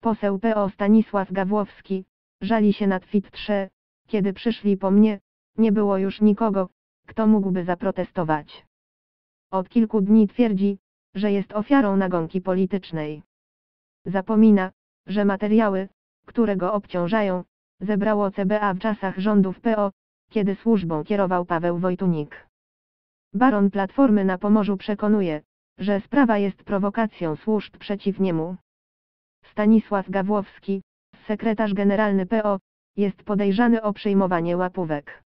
Poseł PO Stanisław Gawłowski, żali się na Twitterze, kiedy przyszli po mnie, nie było już nikogo, kto mógłby zaprotestować. Od kilku dni twierdzi, że jest ofiarą nagonki politycznej. Zapomina, że materiały, które go obciążają, zebrało CBA w czasach rządów PO, kiedy służbą kierował Paweł Wojtunik. Baron Platformy na Pomorzu przekonuje, że sprawa jest prowokacją służb przeciw niemu. Stanisław Gawłowski, sekretarz generalny PO, jest podejrzany o przyjmowanie łapówek.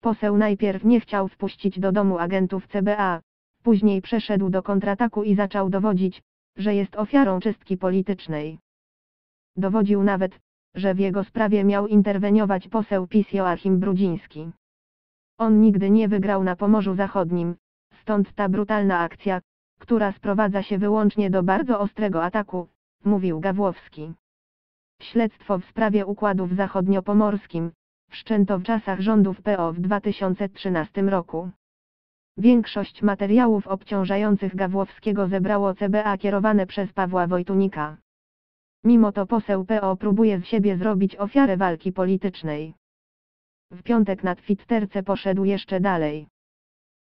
Poseł najpierw nie chciał wpuścić do domu agentów CBA, później przeszedł do kontrataku i zaczął dowodzić, że jest ofiarą czystki politycznej. Dowodził nawet, że w jego sprawie miał interweniować poseł PiS Joachim Brudziński. On nigdy nie wygrał na Pomorzu Zachodnim, stąd ta brutalna akcja, która sprowadza się wyłącznie do bardzo ostrego ataku, mówił Gawłowski. Śledztwo w sprawie układów zachodniopomorskim, wszczęto w czasach rządów PO w 2013 roku. Większość materiałów obciążających Gawłowskiego zebrało CBA kierowane przez Pawła Wojtunika. Mimo to poseł PO próbuje z siebie zrobić ofiarę walki politycznej. W piątek na Twitterce poszedł jeszcze dalej.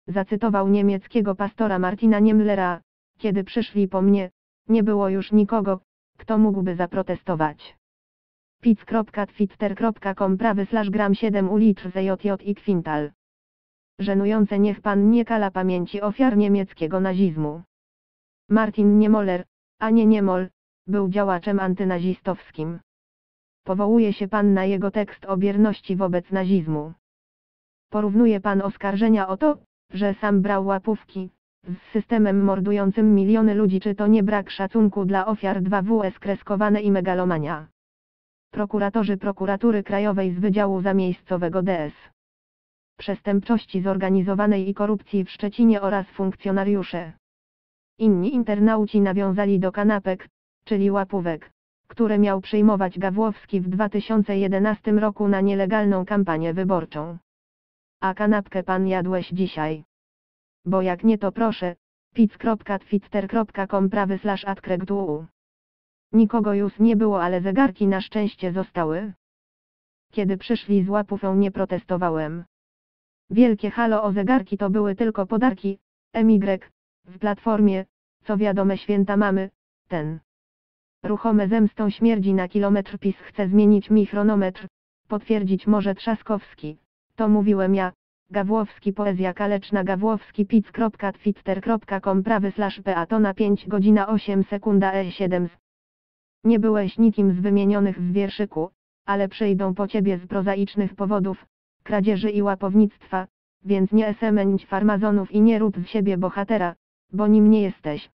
Zacytował niemieckiego pastora Martina Niemlera, kiedy przyszli po mnie, nie było już nikogo, kto mógłby zaprotestować. pic.twitter.com prawy slash gram 7 ulitr ZJJ i kwintal. Żenujące niech pan nie kala pamięci ofiar niemieckiego nazizmu. Martin Niemoller, a nie Niemol, był działaczem antynazistowskim. Powołuje się pan na jego tekst o bierności wobec nazizmu. Porównuje pan oskarżenia o to, że sam brał łapówki, z systemem mordującym miliony ludzi czy to nie brak szacunku dla ofiar 2WS kreskowane i megalomania. Prokuratorzy Prokuratury Krajowej z Wydziału Zamiejscowego DS. Przestępczości zorganizowanej i korupcji w Szczecinie oraz funkcjonariusze. Inni internauci nawiązali do kanapek, czyli łapówek, które miał przyjmować Gawłowski w 2011 roku na nielegalną kampanię wyborczą. A kanapkę pan jadłeś dzisiaj? Bo jak nie to proszę, pic.twitter.com prawy slash Nikogo już nie było ale zegarki na szczęście zostały. Kiedy przyszli z łapówą nie protestowałem. Wielkie halo o zegarki to były tylko podarki, MY, w platformie, co wiadome święta mamy, ten. Ruchome zemstą śmierdzi na kilometr PiS chce zmienić mi chronometr, potwierdzić może Trzaskowski, to mówiłem ja, Gawłowski poezja kaleczna Gawłowski pic.twitter.com prawy slash to na 5 godzina 8 sekunda e7 Nie byłeś nikim z wymienionych w wierszyku, ale przyjdą po ciebie z prozaicznych powodów, kradzieży i łapownictwa, więc nie esemęć farmazonów i nie rób z siebie bohatera, bo nim nie jesteś.